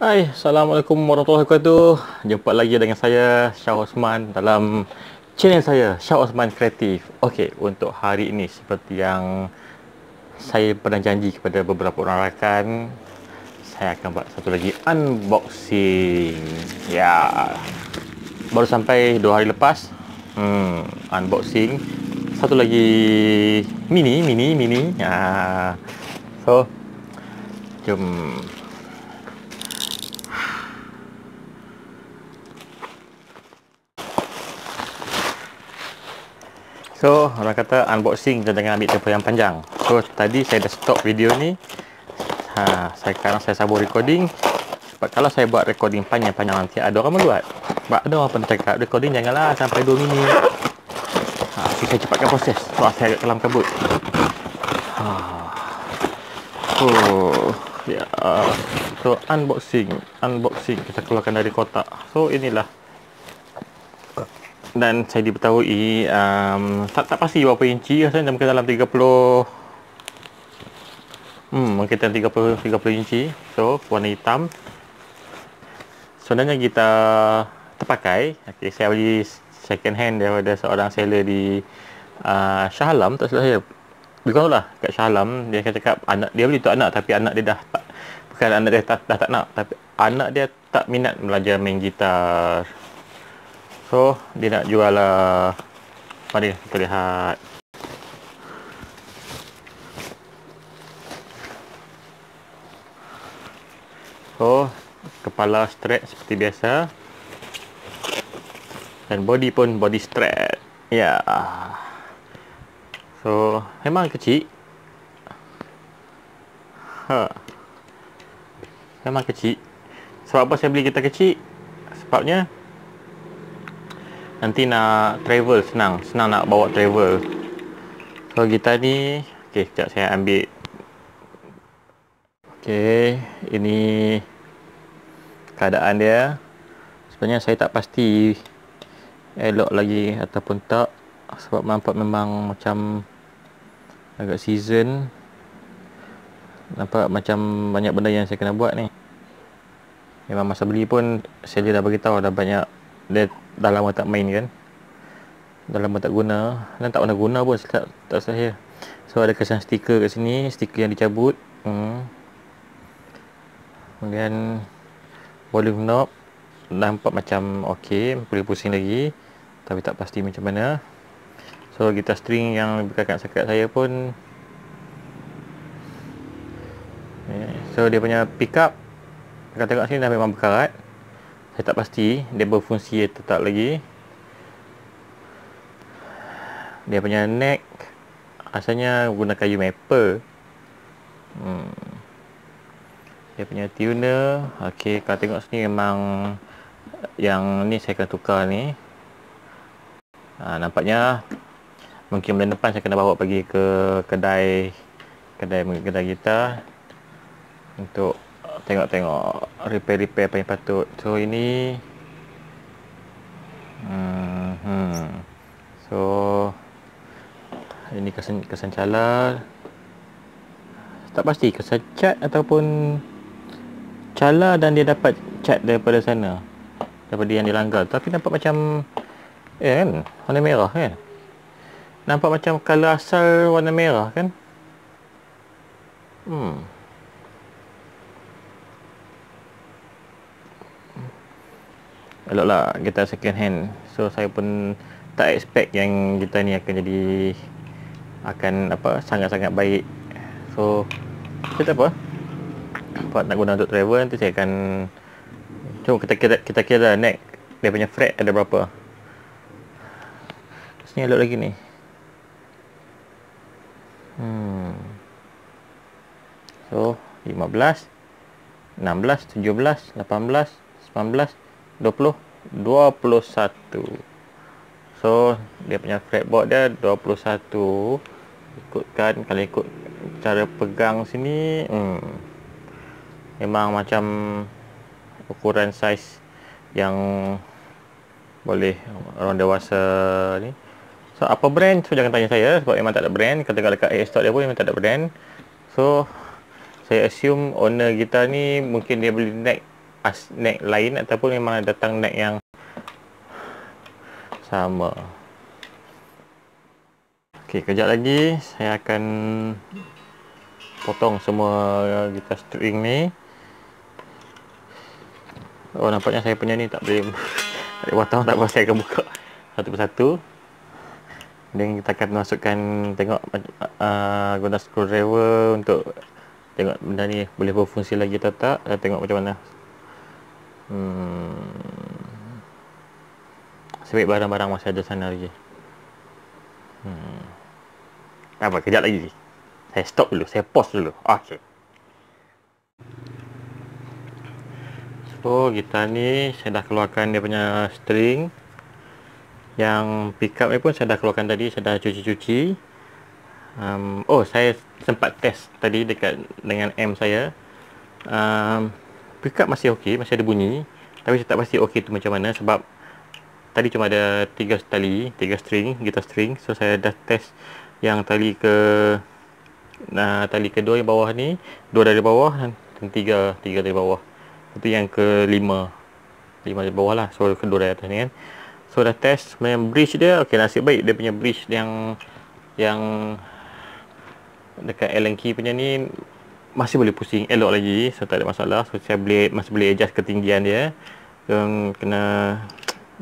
Hai, Assalamualaikum warahmatullahi wabarakatuh. Jumpa lagi dengan saya, Syah Osman Dalam channel saya, Syah Osman Kreatif. Okey, untuk hari ini Seperti yang saya pernah janji kepada beberapa orang rakan Saya akan buat satu lagi unboxing. Ya. Baru sampai dua hari lepas hmm, Unboxing. Satu lagi mini, mini, mini. Ya. So, jom So, orang kata unboxing dan jangan ambil tempoh yang panjang. So, tadi saya dah stop video ni. Ha, saya sekarang saya sabur recording. Sebab kalau saya buat recording panjang-panjang nanti ada orang meluat. Sebab ada orang pernah cakap recording janganlah sampai 2 minit. Ha, so saya cepatkan proses. So, saya agak kelam kabut. Ha. Oh, ya. So, unboxing. Unboxing. Kita keluarkan dari kotak. So, inilah dan saya diberitahui um, tak tak pasti berapa inci rasanya mungkin dalam 30 hmm mungkin dalam 30 30 inci. So warna hitam. Sebenarnya kita terpakai. Okay, saya beli second hand daripada seorang seller di uh, Shah Alam tak salah saya. Bukan lah kat Shah Alam dia akan cakap anak dia beli untuk anak tapi anak dia dah tak bukan anak dia tak, dah tak nak tapi anak dia tak minat belajar main gitar So, dia nak jual lah. Mari kita lihat. So, kepala strap seperti biasa. Dan body pun body strap. Ya. So, memang kecil. Ha. Memang kecil. Sebab apa saya beli kita kecil? Sebabnya, nanti nak travel senang. Senang nak bawa travel. So kita ni ok sekejap saya ambil. Ok ini keadaan dia. Sebenarnya saya tak pasti elok lagi ataupun tak sebab nampak memang macam agak season. Nampak macam banyak benda yang saya kena buat ni. Memang masa beli pun saya dah beritahu ada banyak dia dah lama tak main kan? Dah lama tak guna. Dan tak pernah guna pun tak, tak saya. So ada kesan stiker kat sini. Stiker yang dicabut. Hmm. kemudian volume knob. Nampak macam ok boleh pusing lagi. Tapi tak pasti macam mana. So gitar string yang berkakat sekat saya pun. So dia punya pickup kalau tengok sini dah memang berkarat saya tak pasti dia berfungsi atau tak lagi. Dia punya neck asalnya guna kayu maple. Hmm. dia punya tuner ok kalau tengok sini memang yang ni saya akan tukar ni. Ha, nampaknya mungkin bulan depan saya kena bawa pergi ke kedai kedai kedai kita untuk tengok-tengok repair-repair apa yang patut. So ini hmm, hmm. So ini kesan kesan cala. Tak pasti kesan cat ataupun cala dan dia dapat cat daripada sana. Daripada yang dilanggar. Tapi nampak macam eh kan warna merah kan. Nampak macam color asal warna merah kan. Hmm. Eloklah kita second hand. So saya pun tak expect yang kita ni akan jadi akan apa sangat-sangat baik. So kita apa? Buat nak guna untuk travel nanti saya akan cuma kita kira kita kira neck dia punya fret ada berapa? Sini elok lagi ni. Hmm. So 15 16 17 18 19 20 21 so dia punya fretboard dia 21 ikutkan kalau ikut cara pegang sini hmm, memang macam ukuran saiz yang boleh orang dewasa ni. So apa brand? So jangan tanya saya sebab memang tak ada brand. Kalau dekat A-Stock dia pun memang tak ada brand. So saya assume owner kita ni mungkin dia beli neck as neck lain ataupun memang datang neck yang sama. Ok kejap lagi saya akan potong semua gitar string ni. Oh nampaknya saya punya ni tak boleh tak boleh potong tak apa saya akan buka satu persatu. Dan kita akan masukkan tengok uh, guna screwdriver untuk tengok benda ni boleh berfungsi lagi atau tak. Dan tengok macam mana hmm. sebab barang-barang masih ada sana lagi. Hmm. apa kejap lagi? Saya stop dulu saya pause dulu. Ok so gitar ni saya dah keluarkan dia punya string. Yang pickup ni pun saya dah keluarkan tadi saya dah cuci-cuci. Um, oh saya sempat test tadi dekat dengan M saya. Um, pickup masih ok masih ada bunyi. Tapi saya tak pasti ok tu macam mana sebab tadi cuma ada tiga tali tiga string gitar string. So saya dah test yang tali ke nah, tali kedua yang bawah ni dua dari bawah dan tiga tiga dari bawah. Itu yang ke lima lima dari bawah lah. So kedua dari atas ni kan. So dah test main bridge dia okey nasib baik dia punya bridge yang yang dekat Allen key punya ni masih boleh pusing elok lagi so tak ada masalah. So saya boleh masih boleh adjust ketinggian dia. Dan kena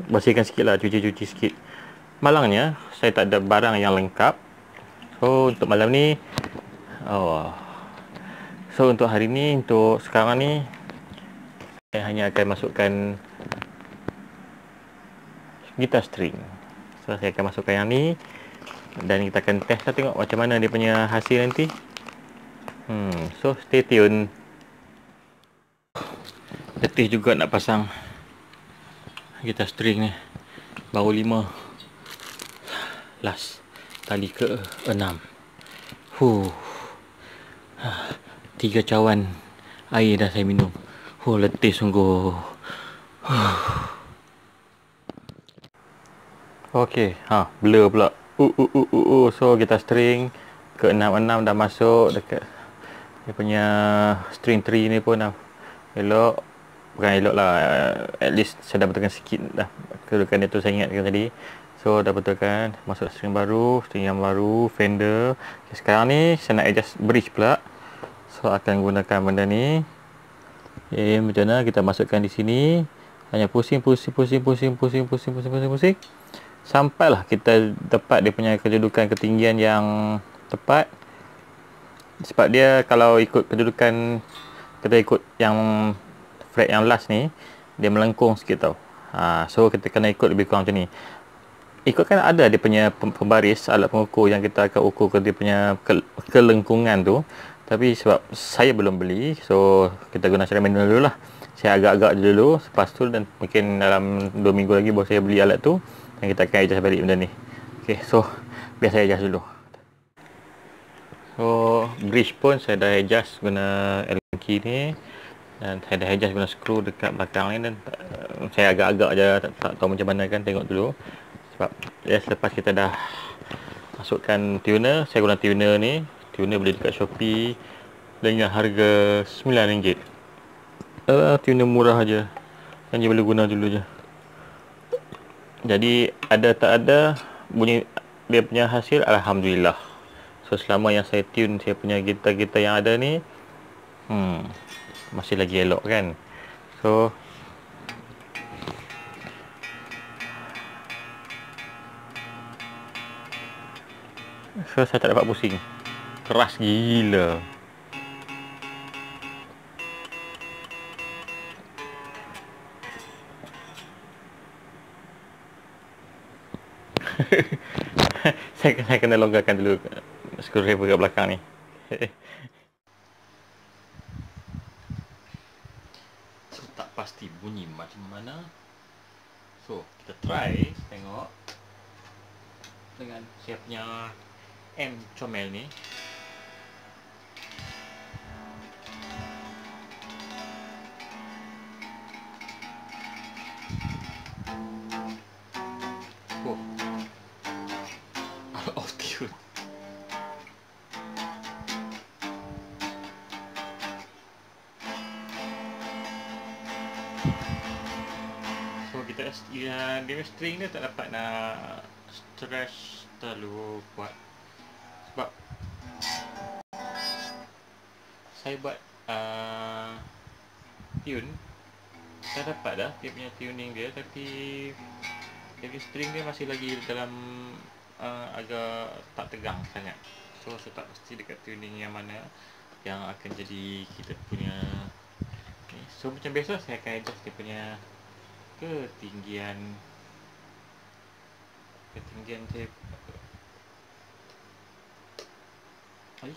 bersihkan sikit lah cuci-cuci sikit. Malangnya saya tak ada barang yang lengkap. So untuk malam ni oh. So untuk hari ni untuk sekarang ni saya hanya akan masukkan gitar string. So saya akan masukkan yang ni. Dan kita akan test lah tengok macam mana dia punya hasil nanti hmm, so stay tune letih juga nak pasang gitar string ni baru lima last tali ke enam huh. tiga cawan air dah saya minum huh, letih sungguh huh. Okey, ha, blur pula. Uh, uh, uh, uh, uh. So, kita string ke 6-6 dah masuk dekat dia punya string 3 ni pun dah elok. Bukan elok lah. At least saya dah betulkan sikit dah. Kedudukan dia tu saya ingatkan tadi. So, dah betulkan. Masuk string baru, string yang baru, fender. Okay, sekarang ni, saya nak adjust bridge pula. So, akan gunakan benda ni. Okay, macam mana kita masukkan di sini. Hanya pusing, pusing, pusing, pusing, pusing, pusing, pusing, pusing. pusing sampailah kita dapat dia punya kedudukan ketinggian yang tepat sebab dia kalau ikut kedudukan kita ikut yang fret yang last ni dia melengkung sikit tau. Ha, so kita kena ikut lebih kurang macam ni. Ikut kan ada dia punya pembaris alat pengukur yang kita akan ukur ke dia punya ke, kelengkungan tu. Tapi sebab saya belum beli so kita guna cara manual dulu lah. Saya agak-agak dulu lepas tu dan mungkin dalam 2 minggu lagi baru saya beli alat tu dan kita akan adjust balik benda ni. Ok so biar saya adjust dulu so bridge pun saya dah adjust guna Allen key ni. Dan saya dah adjust guna screw dekat belakang ni dan uh, saya agak-agak je tak, tak tahu macam mana kan tengok dulu. Sebab ya selepas kita dah masukkan tuner saya guna tuner ni. Tuner beli dekat Shopee dengan harga RM9. Uh, tuner murah aja je boleh guna dulu je. Jadi ada tak ada bunyi dia punya hasil alhamdulillah so selama yang saya tune saya punya gitar-gitar yang ada ni hmm masih lagi elok kan? So so saya tak dapat pusing. Keras gila. Saya, kena, kena longgarkan dulu screwdriver kat belakang ni. ya, dia string dia tak dapat nak stretch terlalu kuat. Sebab saya buat uh, tune. Saya dapat dah dia punya tuning dia tapi jadi string dia masih lagi dalam uh, agak tak tegang sangat. So saya tak pasti dekat tuning yang mana yang akan jadi kita punya okay. so macam biasa saya akan adjust dia punya ketinggian. Ketinggian saya Hai.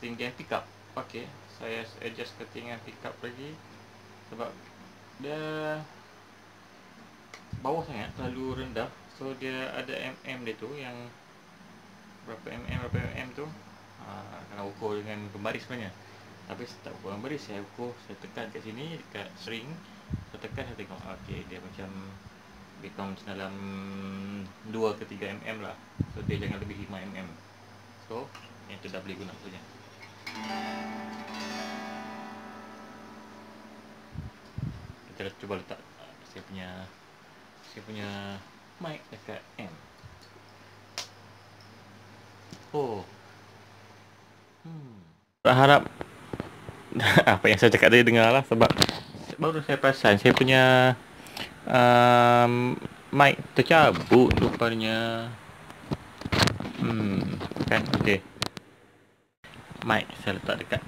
Ketinggian pick up Okay Saya adjust ketinggian pick up lagi. Sebab Dia Bawah sangat Terlalu rendah. So dia ada mm dia tu Yang Berapa mm Berapa mm tu? Uh, Kena ukur dengan pembaris sebenarnya. Tapi saya tak ukur pembaris Saya ukur Saya tekan kat sini Dekat string Saya tekan Saya tengok Okay dia macam Become dalam 2 ke 3 mm lah So dia jangan lebih 5 mm So, yang tu dah boleh guna punya. Kita cuba letak uh, saya punya saya punya mic dekat M. Oh. Hmm. Harap apa yang saya cakap tadi dengar lah sebab baru saya perasan saya punya um, mic tercabut rupanya. Hmm kan okey mic saya letak dekat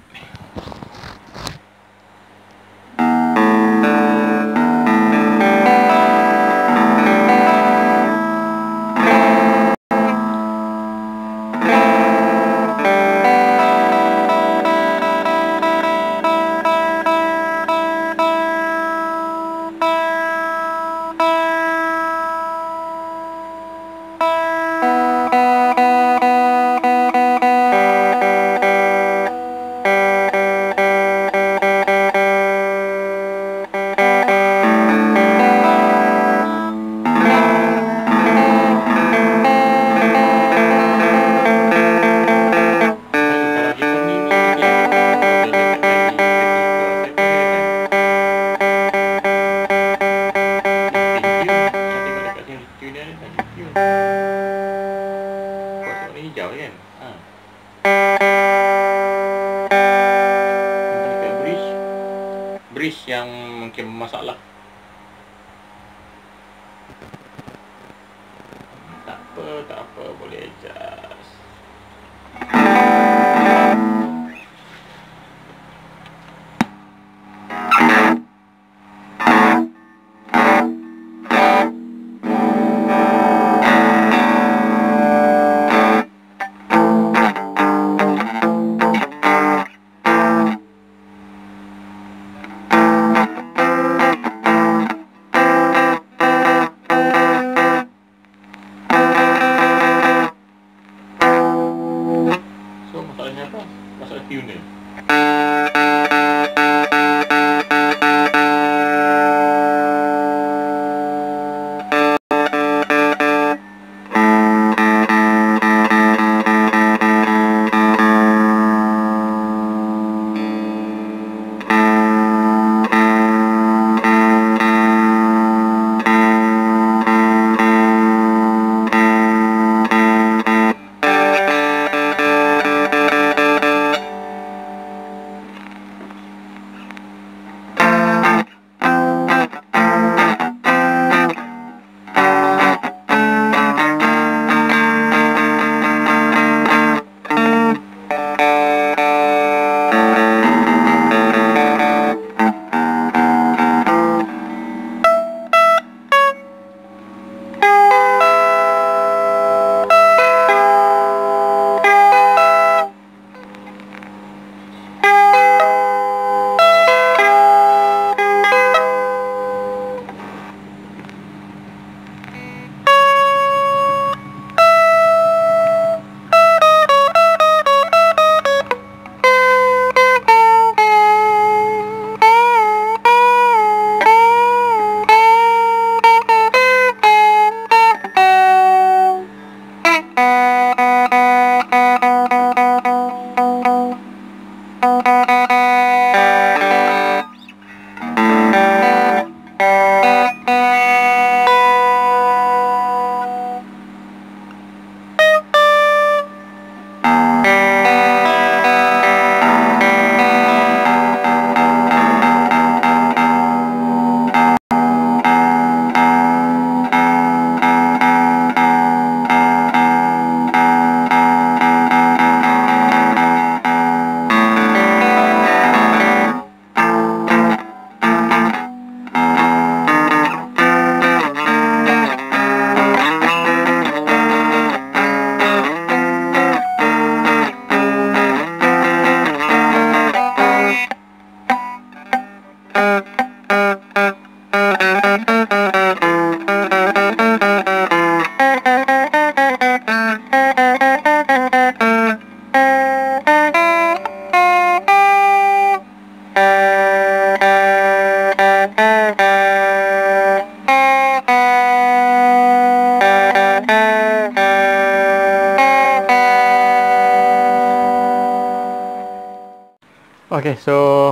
Okay, so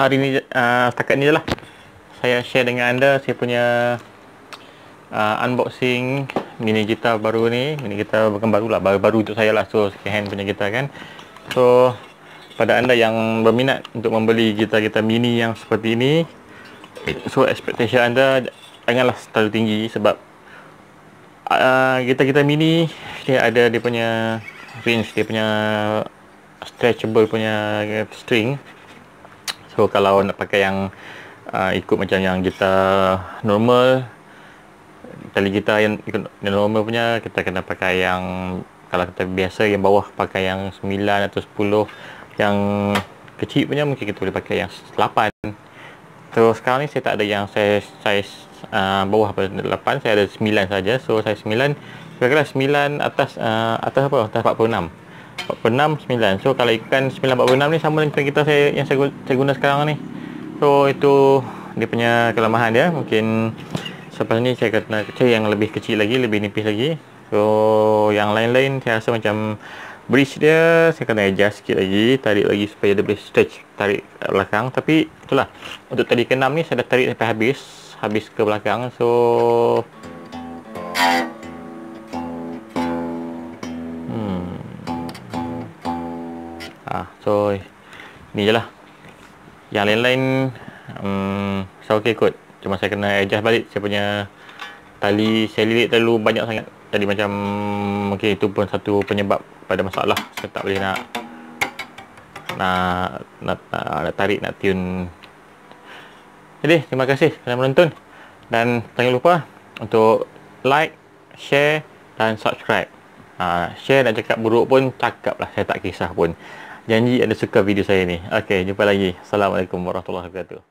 hari ni uh, setakat ni je lah. Saya share dengan anda saya punya uh, unboxing mini gitar baru ni. Mini gitar bukan baru lah baru-baru untuk saya lah. So hand punya gitar kan. So pada anda yang berminat untuk membeli gitar-gitar mini yang seperti ini so expectation anda janganlah terlalu tinggi sebab uh, gitar-gitar mini dia ada dia punya range dia punya stretchable punya string. So kalau nak pakai yang uh, ikut macam yang gitar normal tali gitar yang ikut yang normal punya kita kena pakai yang kalau kita biasa yang bawah pakai yang 9 atau 10 yang kecil punya mungkin kita boleh pakai yang 8 so sekarang ni saya tak ada yang saya size uh, bawah apa 8 saya ada 9 saja. So saya 9 kira-kira 9 atas uh, atas apa? Atas 46 46 9 so kalau ikan 946 ni sama dengan kita saya yang saya, saya guna sekarang ni. So itu dia punya kelemahan dia. Mungkin selepas ni saya kena cari yang lebih kecil lagi lebih nipis lagi. So yang lain-lain saya rasa macam bridge dia saya kena adjust sikit lagi tarik lagi supaya dia boleh stretch tarik belakang. Tapi itulah. Untuk tadi ke 6 ni saya dah tarik sampai habis habis ke belakang. So Ah, so ni je lah. Yang lain-lain um, saya okey kot. Cuma saya kena adjust balik saya punya tali saya lilit terlalu banyak sangat. Jadi macam mungkin itu pun satu penyebab pada masalah. Saya tak boleh nak nak nak, nak, nak tarik nak tune. Jadi terima kasih kerana menonton dan jangan lupa untuk like, share dan subscribe. Ha, share dan cakap buruk pun cakap lah saya tak kisah pun janji anda suka video saya ni. Okey, jumpa lagi. Assalamualaikum warahmatullahi wabarakatuh.